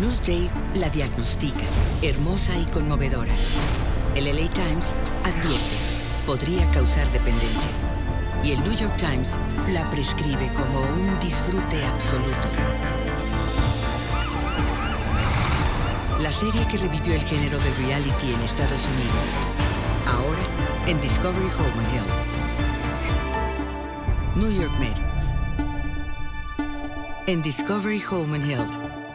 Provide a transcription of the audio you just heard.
Newsday la diagnostica, hermosa y conmovedora. El LA Times advierte, podría causar dependencia. Y el New York Times la prescribe como un disfrute absoluto. La serie que revivió el género del reality en Estados Unidos. Ahora en Discovery Home and Health. New York Med. En Discovery Home and Health.